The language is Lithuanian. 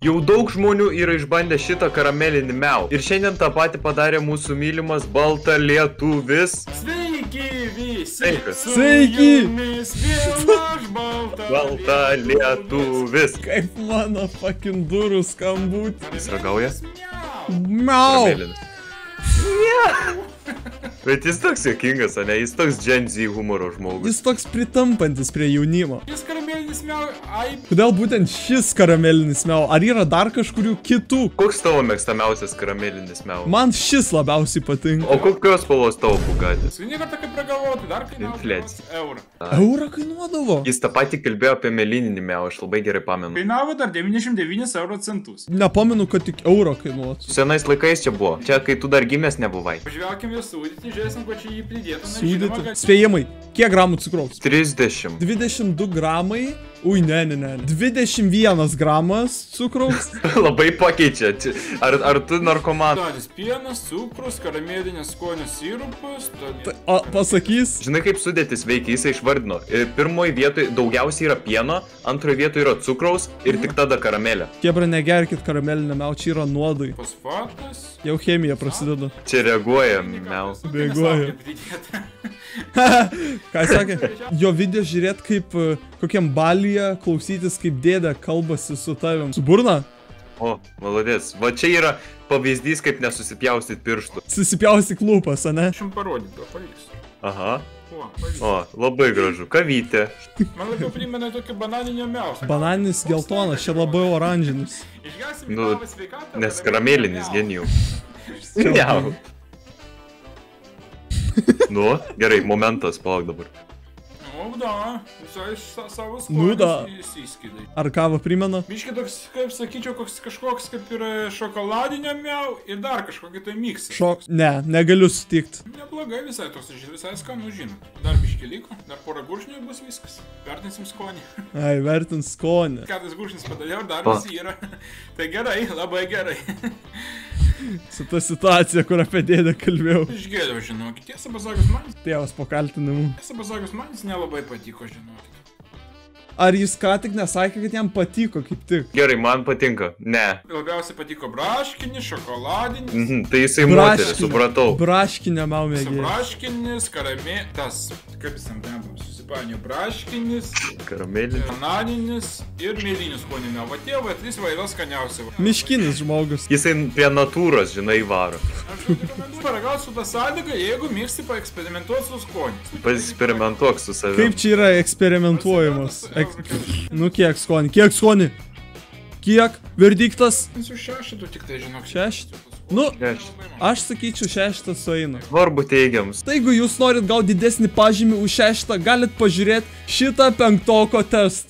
Jau daug žmonių yra išbandę šitą karamelinį miau. Ir šiandien tą patį padarė mūsų mylimas balta lietuvis. Sveiki visi! Sveikas. Sveiki! balta. Balta lietuvis. Kaip mano fucking durų skambutį. Jis ragauja? Miau. Miau. Bet jis toks jokingas, ne? Jis toks Gen Z humoro žmogus. Jis toks pritampantis prie jaunimo. Jis karamelinis miau. Ai, Kodėl būtent šis karamelinis miau? Ar yra dar kažkurių kitų? Koks tavo mėgstamiausias karamelinis miau? Man šis labiausiai patinka. O kokios spalvos tavo bugatis? paskutinį kartą kaip pragalvoti, dar kainavo Infliacija. eurą. Eurą kainuodavo? Jis tą patį kalbėjo apie melininį miau, aš labai gerai pamenu. Kainavo dar 99 euro centus. Nepamenu, kad tik eurą kainuotų. Senais laikais čia buvo. Čia kai tu dar gimęs nebuvai. Pažvelkim į sudėtį, žiūrėsim, ko čia jį pridėtų. Sūdyti. Spėjimai. Kiek gramų cukraus? 30. 22 gramai. Ui, ne, ne, ne. 21 gramas cukraus. labai pakeičia. Čia- Ar, ar tu narkoman? Duodis pienas, cukrus, karamelinis skonio sirupas. tada- O pasakys. Žinai, kaip sudėtis veikia, jisai išvardino. Ir Pirmoji vietoje daugiausiai yra pieno, antroje vietoje yra cukraus ir tik tada karamelė. Kebra, negerkit karamelinę miau, čia yra nuodai. Fosfatas. Jau chemija prasideda. Čia reaguoja. Bėguoja. Pridėta. Ką sakė? Jo video žiūrėt kaip e, kokiam balyje, klausytis kaip dėdė kalbasi su tavim. Su burna? O, malodės. Va čia yra pavyzdys, kaip nesusipjaustyt pirštų. Susipjausti lūpas, ane? Aš jums parodysiu, paliksiu. Aha. O. O, labai gražu. Kavytė. Man labiau primena tokį bananinio miausą. Bananinis geltonas, čia labai oranžinis. Išgąsim Nu, sveikatą. Nes karamelinis genijų. Miau. Nu, gerai, momentas, palauk dabar. Nu, da, visai sa savo Nu, da. skonius įsiskydai. Ar kava primena? Miški toks, kaip sakyčiau, koks, kažkoks kaip ir šokoladinio miau ir dar kažkokį tai miksą. Šoks. Ne, negaliu sutikti. Neblogai visai tos, visai skanu žinot. Dar biški liko, dar porą guršnių bus viskas. Vertinsim skonį. Ai, vertins skonį. Keturis guršnis padariau, dar visi yra. tai gerai, labai gerai. Su ta situacija, kur apie dėdę kalbėjau. Išgėliau, žinokit. Tiesą pasakius, man, Tėvas po kaltinimų. tiesą pasakius, man jis nelabai patiko, žinokit. Ar jis ką tik nesakė, kad jam patiko kaip tik? Gerai, man patinka. Ne. Labiausiai patiko braškinis, šokoladinis. Mhm, tai jisai moteris, supratau. Braškinė maumėgė. Braškinis, karamė, tas, kaip jis ant bendro susipainio, braškinis, Karamelinis. bananinis ir mėlynis skonio. Va tie, va trys va yra skaniausi. va. Miškinis žmogus. Jisai prie natūros, žinai, varo. Aš rekomenduoju paragauti su tą sąlygą, jeigu mėgsti paeksperimentuoti su skoniu. Pasiksperimentuok su savimi. Kaip čia yra eksperimentuojamas? Ek... Nu kiek skonį? Kiek skonį? Kiek? Verdiktas? Su šeštu tik tai žinok. Šešt? Nu, Šeštas. aš sakyčiau šeštas sueina. Svarbu teigiams. Tai jeigu jūs norit gauti didesnį pažymį už šeštą, galit pažiūrėti šitą penktoko testą.